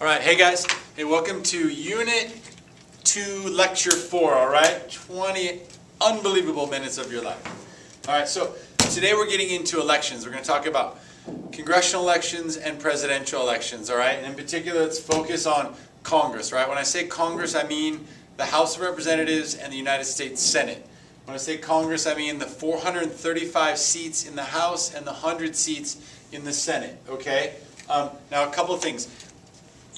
All right, hey guys. Hey, welcome to Unit 2, Lecture 4, all right? 20 unbelievable minutes of your life. All right, so today we're getting into elections. We're going to talk about congressional elections and presidential elections, all right? And in particular, let's focus on Congress, right? When I say Congress, I mean the House of Representatives and the United States Senate. When I say Congress, I mean the 435 seats in the House and the 100 seats in the Senate, okay? Um, now, a couple of things.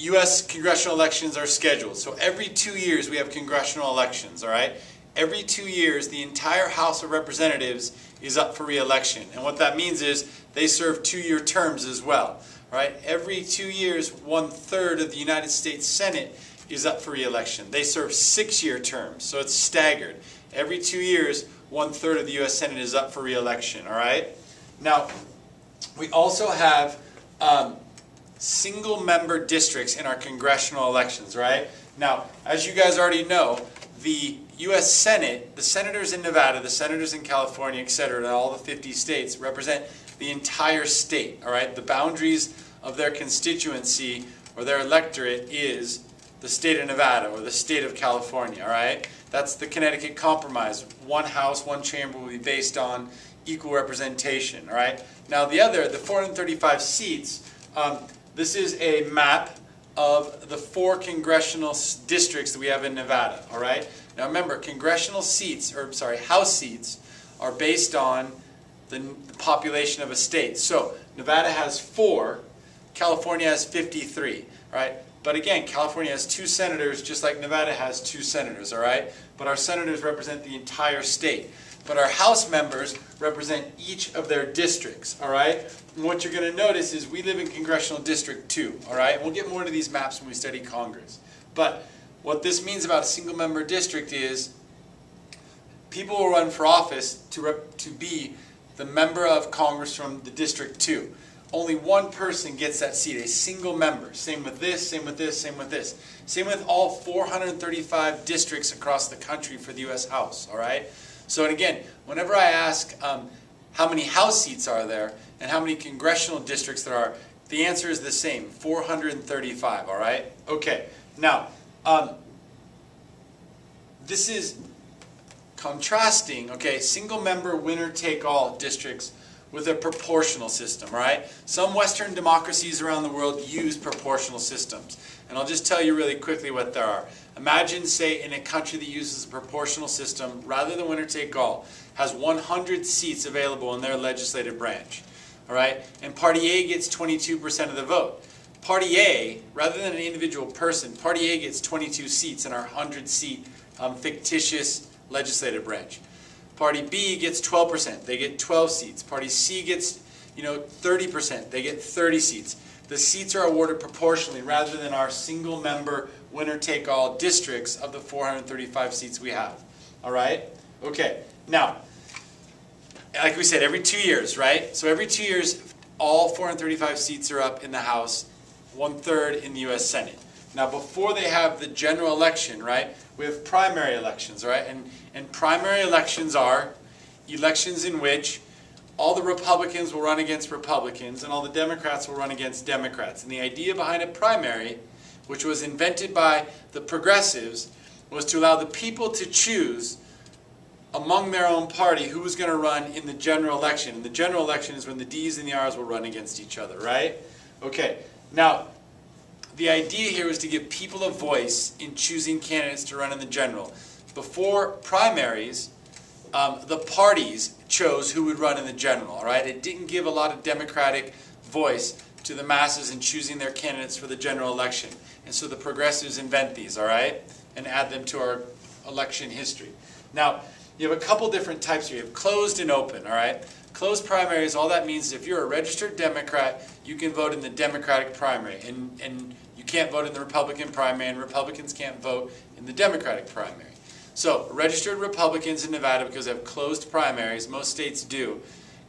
U.S. congressional elections are scheduled. So every two years we have congressional elections, all right? Every two years, the entire House of Representatives is up for re-election. And what that means is they serve two-year terms as well, right? Every two years, one-third of the United States Senate is up for re-election. They serve six-year terms, so it's staggered. Every two years, one-third of the U.S. Senate is up for re-election, all right? Now, we also have um, single member districts in our congressional elections, right? Now, as you guys already know, the U.S. Senate, the senators in Nevada, the senators in California, et cetera, all the 50 states represent the entire state, all right? The boundaries of their constituency or their electorate is the state of Nevada or the state of California, all right? That's the Connecticut Compromise. One house, one chamber will be based on equal representation, all right? Now the other, the 435 seats, um, this is a map of the four congressional districts that we have in Nevada, all right? Now remember, congressional seats, or I'm sorry, House seats, are based on the, the population of a state. So Nevada has four, California has 53, right? But again, California has two senators, just like Nevada has two senators, all right? But our senators represent the entire state. But our House members represent each of their districts, all right? And what you're going to notice is we live in Congressional District 2, all right? We'll get more into these maps when we study Congress. But what this means about a single member district is people will run for office to, to be the member of Congress from the District 2. Only one person gets that seat, a single member. Same with this, same with this, same with this. Same with all 435 districts across the country for the U.S. House, all right? So again, whenever I ask um, how many House seats are there and how many congressional districts there are, the answer is the same, 435, all right? Okay, now, um, this is contrasting, okay, single member winner take all districts with a proportional system, right? Some Western democracies around the world use proportional systems. And I'll just tell you really quickly what there are. Imagine, say, in a country that uses a proportional system, rather than winner take all, has 100 seats available in their legislative branch. All right? And Party A gets 22% of the vote. Party A, rather than an individual person, Party A gets 22 seats in our 100 seat um, fictitious legislative branch. Party B gets 12%. They get 12 seats. Party C gets, you know, 30%. They get 30 seats. The seats are awarded proportionally rather than our single member winner take all districts of the 435 seats we have. All right? Okay. Now, like we said, every two years, right? So every two years, all 435 seats are up in the House, one third in the U.S. Senate. Now, before they have the general election, right, we have primary elections, right? And, and primary elections are elections in which all the Republicans will run against Republicans and all the Democrats will run against Democrats. And the idea behind a primary, which was invented by the progressives, was to allow the people to choose among their own party who was going to run in the general election. And the general election is when the D's and the R's will run against each other, right? Okay, now the idea here was to give people a voice in choosing candidates to run in the general. Before primaries, um, the parties chose who would run in the general, right? It didn't give a lot of democratic voice to the masses in choosing their candidates for the general election. And so the progressives invent these, all right? And add them to our election history. Now, you have a couple different types here. You have closed and open, all right? Closed primaries, all that means is if you're a registered Democrat, you can vote in the Democratic primary. And, and you can't vote in the Republican primary, and Republicans can't vote in the Democratic primary. So, registered Republicans in Nevada, because they have closed primaries, most states do,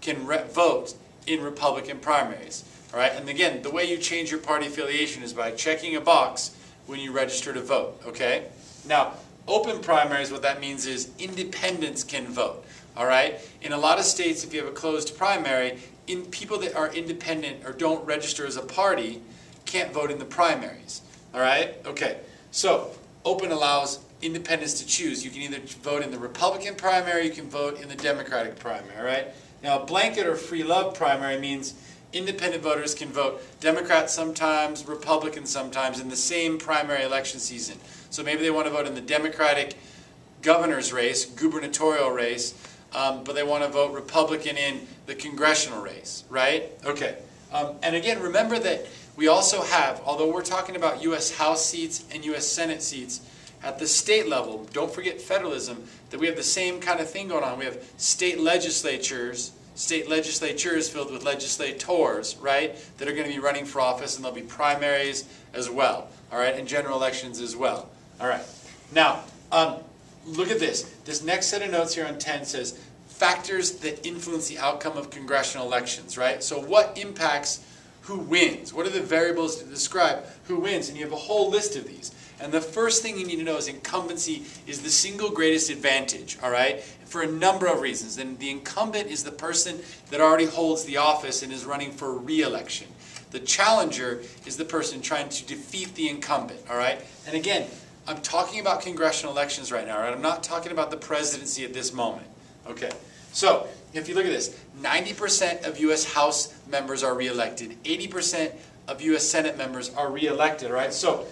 can vote in Republican primaries. All right? And again, the way you change your party affiliation is by checking a box when you register to vote. Okay? Now, open primaries, what that means is independents can vote. All right? In a lot of states, if you have a closed primary, in people that are independent or don't register as a party can't vote in the primaries. All right? Okay. So, open allows independents to choose. You can either vote in the Republican primary, you can vote in the Democratic primary, all right? Now, blanket or free love primary means independent voters can vote Democrat sometimes, Republican sometimes in the same primary election season. So maybe they want to vote in the Democratic governor's race, gubernatorial race, um, but they want to vote Republican in the congressional race, right? Okay. Um, and again, remember that we also have, although we're talking about U.S. House seats and U.S. Senate seats, at the state level, don't forget federalism, that we have the same kind of thing going on. We have state legislatures, state legislature is filled with legislators, right, that are going to be running for office, and there'll be primaries as well, all right, and general elections as well. All right. Now, um, look at this. This next set of notes here on 10 says factors that influence the outcome of congressional elections, right? So what impacts who wins? What are the variables to describe who wins? And you have a whole list of these. And the first thing you need to know is incumbency is the single greatest advantage, all right? For a number of reasons. And the incumbent is the person that already holds the office and is running for re-election. The challenger is the person trying to defeat the incumbent, all right? And again, I'm talking about congressional elections right now, right? I'm not talking about the presidency at this moment. Okay. So, if you look at this, 90% of U.S. House members are reelected. 80% of U.S. Senate members are reelected, all right? So,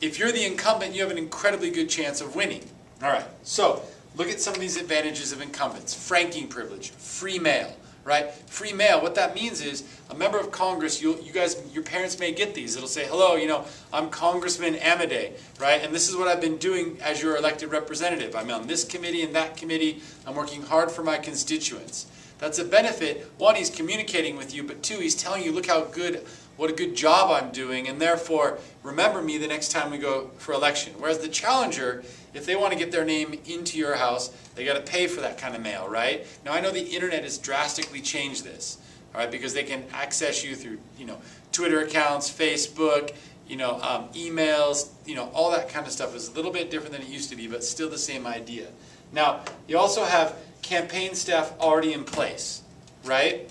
if you're the incumbent, you have an incredibly good chance of winning. All right, so look at some of these advantages of incumbents. Franking privilege, free mail, right? Free mail, what that means is a member of Congress, you, you guys, your parents may get these. It'll say, hello, you know, I'm Congressman Amodei, right? And this is what I've been doing as your elected representative. I'm on this committee and that committee. I'm working hard for my constituents. That's a benefit. One, he's communicating with you, but two, he's telling you, look how good what a good job I'm doing, and therefore remember me the next time we go for election. Whereas the challenger, if they want to get their name into your house, they got to pay for that kind of mail, right? Now I know the internet has drastically changed this, all right, because they can access you through, you know, Twitter accounts, Facebook, you know, um, emails, you know, all that kind of stuff is a little bit different than it used to be, but still the same idea. Now, you also have campaign staff already in place, right?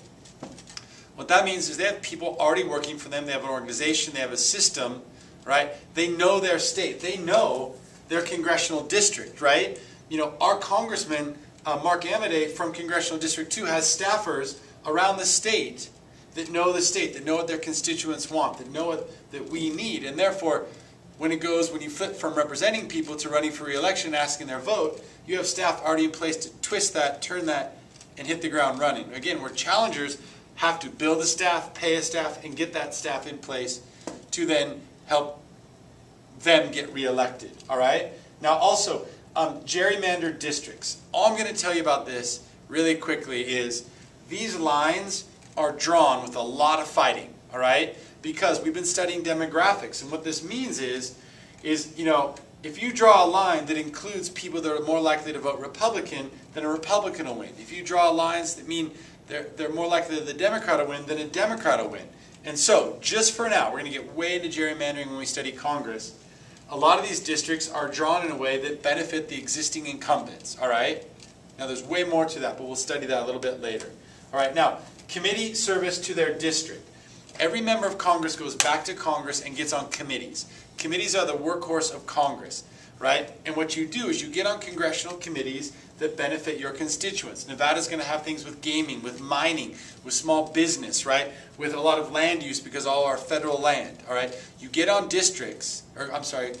What that means is they have people already working for them. They have an organization. They have a system, right? They know their state. They know their congressional district, right? You know, our congressman, uh, Mark Amodei from Congressional District 2 has staffers around the state that know the state, that know what their constituents want, that know what that we need. And therefore, when it goes, when you flip from representing people to running for re-election, asking their vote, you have staff already in place to twist that, turn that, and hit the ground running. Again, we're challengers have to build a staff, pay a staff, and get that staff in place to then help them get reelected. All right? Now, also, um, gerrymandered districts. All I'm going to tell you about this really quickly is these lines are drawn with a lot of fighting. All right? Because we've been studying demographics, and what this means is, is you know, if you draw a line that includes people that are more likely to vote Republican, then a Republican will win. If you draw lines that mean they're, they're more likely that the Democrat will win than a Democrat will win. And so, just for now, we're going to get way into gerrymandering when we study Congress. A lot of these districts are drawn in a way that benefit the existing incumbents, all right? Now, there's way more to that, but we'll study that a little bit later. All right, now, committee service to their district. Every member of Congress goes back to Congress and gets on committees. Committees are the workhorse of Congress, right? And what you do is you get on congressional committees that benefit your constituents. Nevada's going to have things with gaming, with mining, with small business, right? With a lot of land use because all our federal land, all right? You get on districts, or I'm sorry,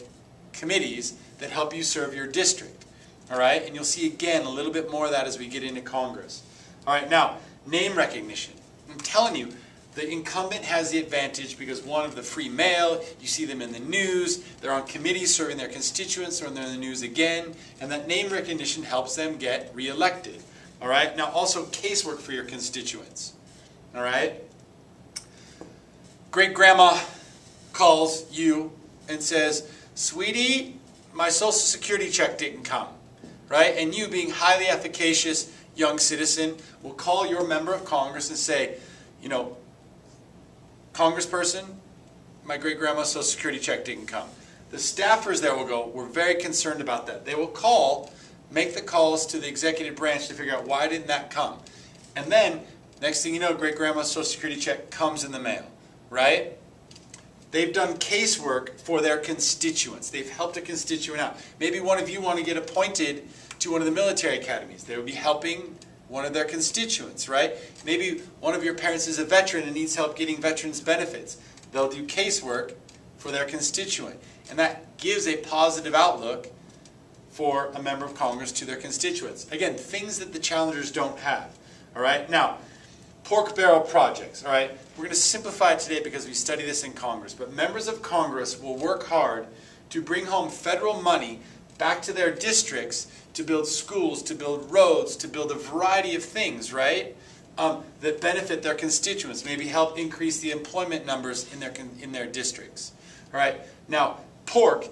committees that help you serve your district, all right? And you'll see again a little bit more of that as we get into Congress. All right, now, name recognition. I'm telling you, the incumbent has the advantage because one of the free mail, you see them in the news, they're on committees serving their constituents, or they're in the news again, and that name recognition helps them get reelected. All right? Now, also casework for your constituents. All right? Great grandma calls you and says, Sweetie, my social security check didn't come. Right? And you, being highly efficacious young citizen, will call your member of Congress and say, you know, congressperson, my great grandma's social security check didn't come. The staffers there will go, we're very concerned about that. They will call, make the calls to the executive branch to figure out why didn't that come. And then, next thing you know, great grandma's social security check comes in the mail, right? they've done casework for their constituents. They've helped a constituent out. Maybe one of you want to get appointed to one of the military academies. They would be helping one of their constituents, right? Maybe one of your parents is a veteran and needs help getting veterans benefits. They'll do casework for their constituent. And that gives a positive outlook for a member of Congress to their constituents. Again, things that the challengers don't have. All right? Now, pork barrel projects. All right? We're going to simplify it today because we study this in Congress. But members of Congress will work hard to bring home federal money back to their districts to build schools, to build roads, to build a variety of things, right? Um, that benefit their constituents, maybe help increase the employment numbers in their, in their districts. All right? Now, pork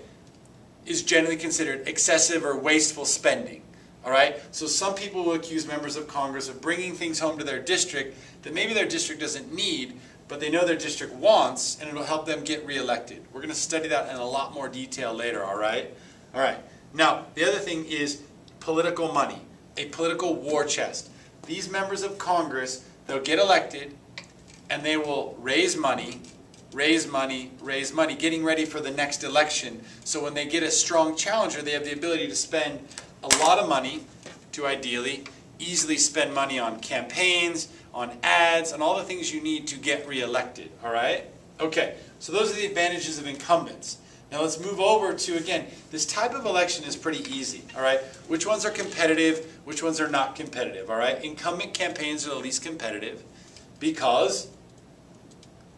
is generally considered excessive or wasteful spending. All right? So some people will accuse members of Congress of bringing things home to their district that maybe their district doesn't need, but they know their district wants, and it'll help them get reelected. We're going to study that in a lot more detail later, all right? All right. Now, the other thing is political money, a political war chest. These members of Congress, they'll get elected, and they will raise money raise money, raise money, getting ready for the next election. So when they get a strong challenger, they have the ability to spend a lot of money to ideally easily spend money on campaigns, on ads, on all the things you need to get reelected. All right? Okay, so those are the advantages of incumbents. Now let's move over to, again, this type of election is pretty easy, all right? Which ones are competitive, which ones are not competitive, all right? Incumbent campaigns are the least competitive because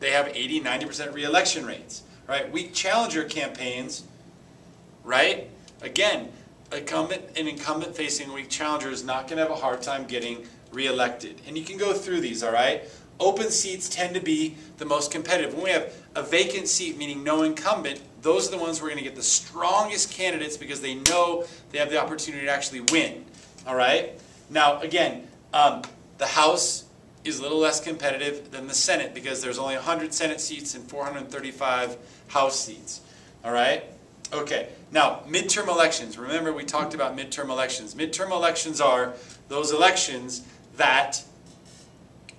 they have 80, 90% reelection rates, right? Weak challenger campaigns, right? Again, incumbent, an incumbent facing a weak challenger is not going to have a hard time getting reelected. And you can go through these, all right? Open seats tend to be the most competitive. When we have a vacant seat, meaning no incumbent, those are the ones we're going to get the strongest candidates because they know they have the opportunity to actually win. All right? Now, again, um, the House is a little less competitive than the Senate because there's only 100 Senate seats and 435 House seats. All right? Okay. Now, midterm elections. Remember, we talked about midterm elections. Midterm elections are those elections that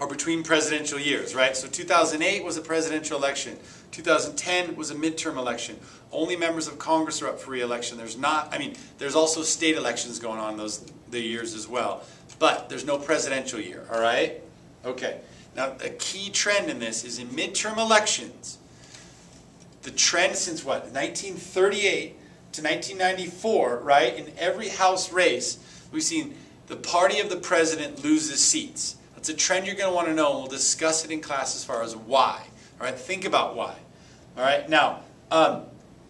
are between presidential years, right? So 2008 was a presidential election. 2010 was a midterm election. Only members of Congress are up for re-election. There's not, I mean, there's also state elections going on those the years as well. But there's no presidential year, all right? Okay. Now, a key trend in this is in midterm elections, the trend since what, 1938 to 1994, right, in every House race, we've seen the party of the president loses seats. That's a trend you're going to want to know, and we'll discuss it in class as far as why. All right, think about why. All right, now, um,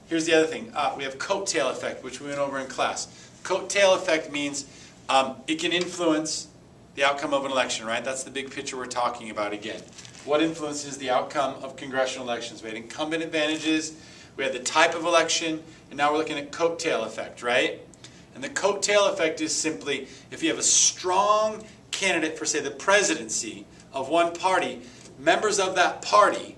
here's the other thing. Uh, we have coattail effect, which we went over in class. Coattail effect means um, it can influence the outcome of an election, right? That's the big picture we're talking about again. What influences the outcome of congressional elections? We had incumbent advantages, we had the type of election, and now we're looking at coattail effect, right? And the coattail effect is simply if you have a strong candidate for, say, the presidency of one party, members of that party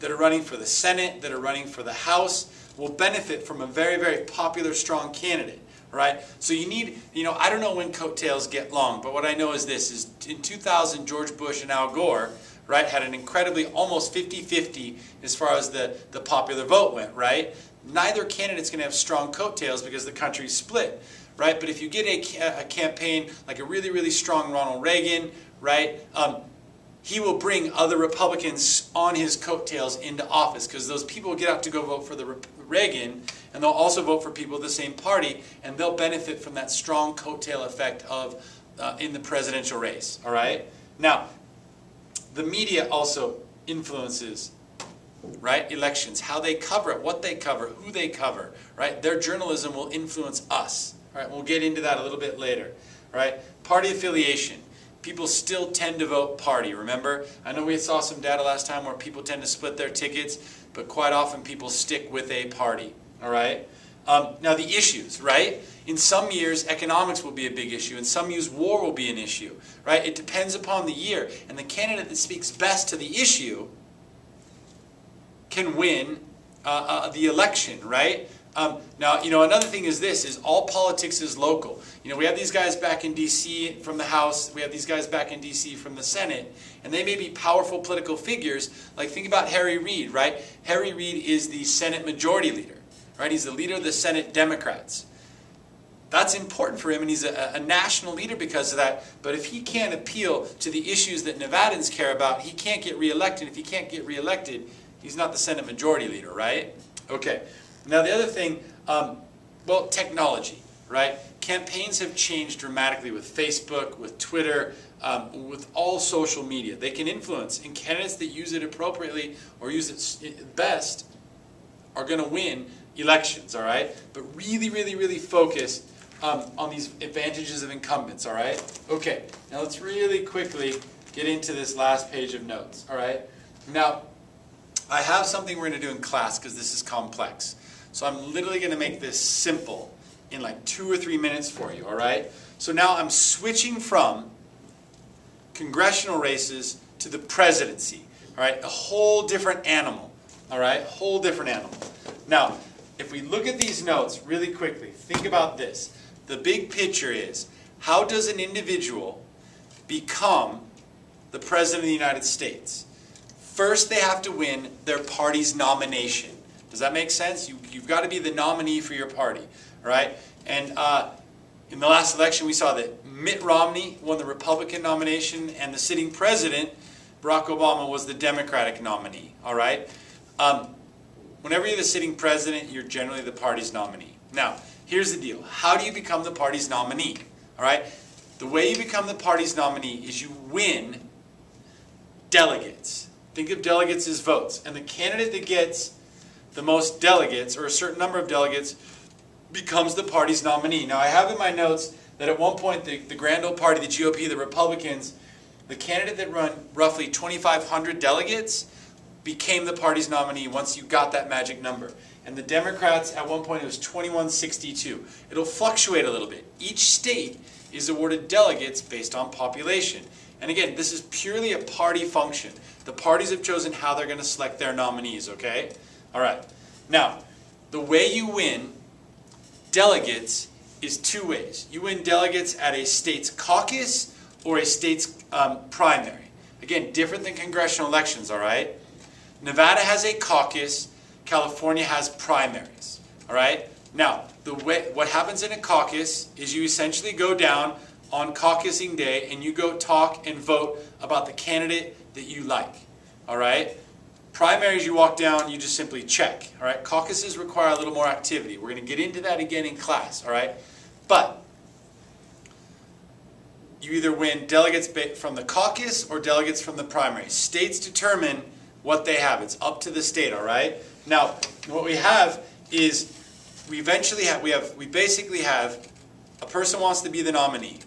that are running for the Senate, that are running for the House, will benefit from a very, very popular, strong candidate right? So you need, you know, I don't know when coattails get long, but what I know is this, is in 2000, George Bush and Al Gore, right, had an incredibly almost 50-50 as far as the, the popular vote went, right? Neither candidate's going to have strong coattails because the country's split, right? But if you get a, a campaign like a really, really strong Ronald Reagan, right, um, he will bring other Republicans on his coattails into office because those people will get out to go vote for the Reagan and they'll also vote for people of the same party and they'll benefit from that strong coattail effect of uh, in the presidential race. All right. Now, the media also influences right elections, how they cover it, what they cover, who they cover. Right. Their journalism will influence us. All right. We'll get into that a little bit later. All right. Party affiliation people still tend to vote party, remember? I know we saw some data last time where people tend to split their tickets, but quite often people stick with a party, all right? Um, now the issues, right? In some years, economics will be a big issue. In some years, war will be an issue, right? It depends upon the year. And the candidate that speaks best to the issue can win uh, uh, the election, right? Um, now, you know, another thing is this, is all politics is local. You know, we have these guys back in D.C. from the House, we have these guys back in D.C. from the Senate, and they may be powerful political figures. Like, think about Harry Reid, right? Harry Reid is the Senate Majority Leader, right? He's the leader of the Senate Democrats. That's important for him, and he's a, a, national leader because of that. But if he can't appeal to the issues that Nevadans care about, he can't get reelected. If he can't get reelected, he's not the Senate Majority Leader, right? Okay. Now, the other thing, um, well, technology, right? Campaigns have changed dramatically with Facebook, with Twitter, um, with all social media. They can influence, and candidates that use it appropriately or use it best are going to win elections, all right? But really, really, really focus um, on these advantages of incumbents, all right? Okay, now let's really quickly get into this last page of notes, all right? Now, I have something we're going to do in class because this is complex. So I'm literally going to make this simple in like two or three minutes for you, all right? So now I'm switching from congressional races to the presidency, all right? A whole different animal, all right? Whole different animal. Now, if we look at these notes really quickly, think about this. The big picture is, how does an individual become the President of the United States? First, they have to win their party's nomination. Does that make sense? You, have got to be the nominee for your party, right? And uh, in the last election, we saw that Mitt Romney won the Republican nomination, and the sitting president, Barack Obama, was the Democratic nominee, all right? Um, whenever you're the sitting president, you're generally the party's nominee. Now, here's the deal. How do you become the party's nominee? All right? The way you become the party's nominee is you win delegates. Think of delegates as votes. And the candidate that gets the most delegates, or a certain number of delegates, becomes the party's nominee. Now, I have in my notes that at one point the, the grand old party, the GOP, the Republicans, the candidate that run roughly 2,500 delegates became the party's nominee once you got that magic number. And the Democrats, at one point, it was 2162. It'll fluctuate a little bit. Each state is awarded delegates based on population. And again, this is purely a party function. The parties have chosen how they're going to select their nominees, okay? All right. Now, the way you win delegates is two ways. You win delegates at a state's caucus or a state's um, primary. Again, different than congressional elections, all right? Nevada has a caucus, California has primaries, all right? Now, the way, what happens in a caucus is you essentially go down on caucusing day and you go talk and vote about the candidate that you like. All right? Primaries, you walk down, you just simply check. All right? Caucuses require a little more activity. We're going to get into that again in class. All right? But you either win delegates from the caucus or delegates from the primary. States determine what they have. It's up to the state. All right? Now, what we have is we eventually have we have we basically have a person wants to be the nominee.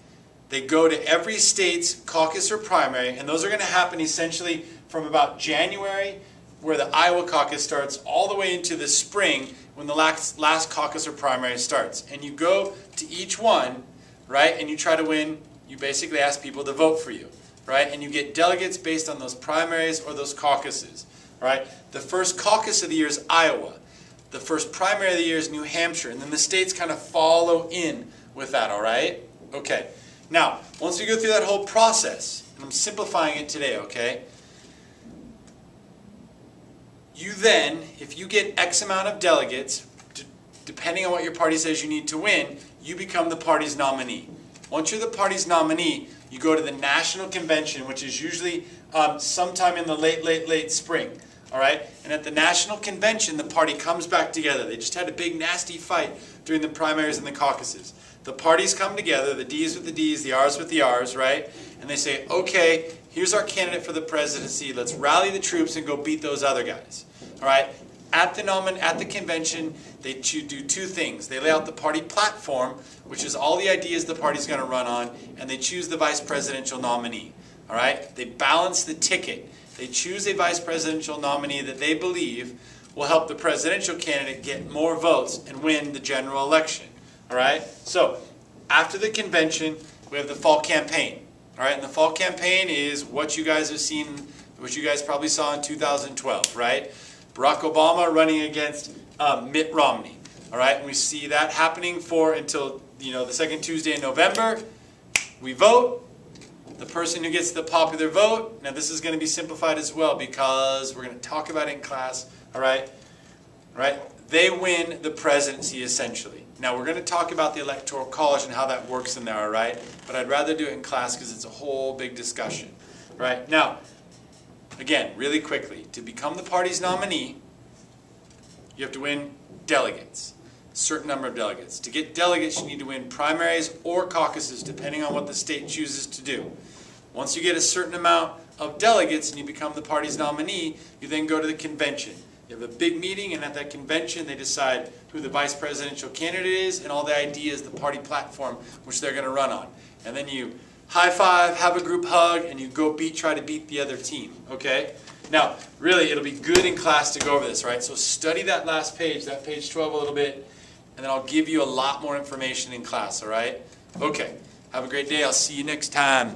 They go to every state's caucus or primary, and those are going to happen essentially from about January, where the Iowa caucus starts, all the way into the spring when the last, last caucus or primary starts. And you go to each one, right, and you try to win, you basically ask people to vote for you, right? And you get delegates based on those primaries or those caucuses, right? The first caucus of the year is Iowa. The first primary of the year is New Hampshire. And then the states kind of follow in with that, all right? Okay. Now, once we go through that whole process, and I'm simplifying it today, okay? You then, if you get X amount of delegates, depending on what your party says you need to win, you become the party's nominee. Once you're the party's nominee, you go to the national convention, which is usually um, sometime in the late, late, late spring. All right? And at the national convention, the party comes back together. They just had a big, nasty fight during the primaries and the caucuses the parties come together, the D's with the D's, the R's with the R's, right? And they say, okay, here's our candidate for the presidency. Let's rally the troops and go beat those other guys. All right? At the nomin at the convention, they do two things. They lay out the party platform, which is all the ideas the party's going to run on, and they choose the vice presidential nominee. All right? They balance the ticket. They choose a vice presidential nominee that they believe will help the presidential candidate get more votes and win the general election. All right? So, after the convention, we have the fall campaign. All right? And the fall campaign is what you guys have seen, what you guys probably saw in 2012, right? Barack Obama running against uh, Mitt Romney. All right, and we see that happening for until you know the second Tuesday in November. We vote. The person who gets the popular vote. Now this is going to be simplified as well because we're going to talk about it in class. All right, all right. They win the presidency essentially. Now we're going to talk about the electoral college and how that works in there. All right, but I'd rather do it in class because it's a whole big discussion. All right now. Again, really quickly, to become the party's nominee, you have to win delegates, a certain number of delegates. To get delegates, you need to win primaries or caucuses, depending on what the state chooses to do. Once you get a certain amount of delegates and you become the party's nominee, you then go to the convention. You have a big meeting, and at that convention, they decide who the vice presidential candidate is and all the ideas, the party platform, which they're going to run on. And then you high five, have a group hug, and you go beat, try to beat the other team, okay? Now, really, it'll be good in class to go over this, right? So study that last page, that page 12 a little bit, and then I'll give you a lot more information in class, all right? Okay, have a great day. I'll see you next time.